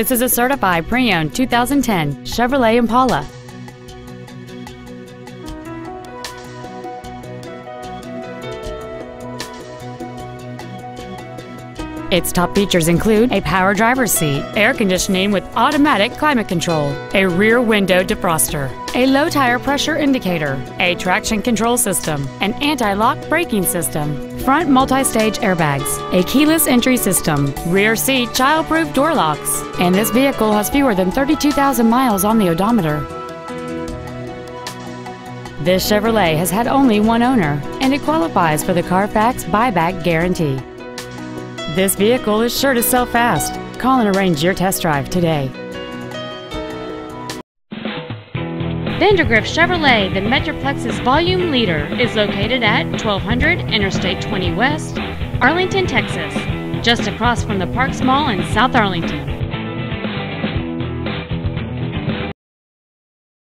This is a certified pre-owned 2010 Chevrolet Impala. Its top features include a power driver's seat, air conditioning with automatic climate control, a rear window defroster, a low tire pressure indicator, a traction control system, an anti-lock braking system, front multi-stage airbags, a keyless entry system, rear seat child-proof door locks, and this vehicle has fewer than 32,000 miles on the odometer. This Chevrolet has had only one owner, and it qualifies for the Carfax buyback guarantee. This vehicle is sure to sell fast. Call and arrange your test drive today. Vandergriff Chevrolet, the Metroplex's volume leader, is located at 1200 Interstate 20 West, Arlington, Texas, just across from the Parks Mall in South Arlington.